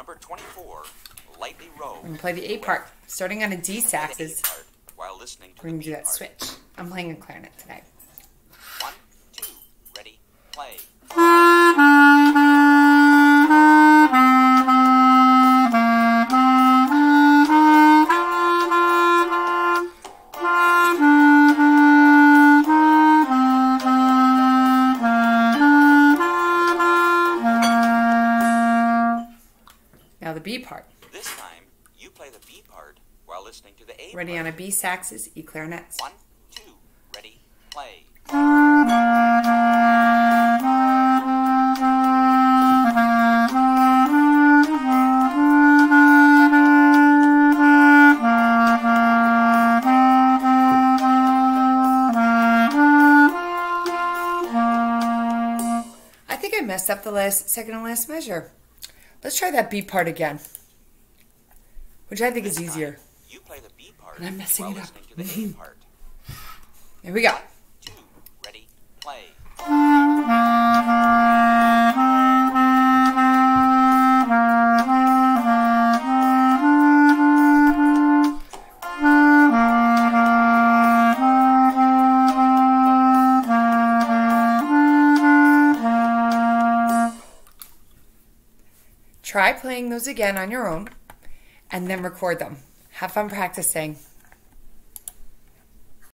Number 24, lightly row. I'm gonna play the A part, starting on a D sax. The A Is part while listening to we're gonna do that switch. I'm playing a clarinet today. Now the B part. This time, you play the B part while listening to the A Ready part. on a B saxes, E clarinets. One, two, ready, play. I think I messed up the last second and last measure. Let's try that B part again, which I think is This time, easier. You play the B part And I'm messing it up. to the A part. Here we go. Two, ready, play. Try playing those again on your own and then record them. Have fun practicing.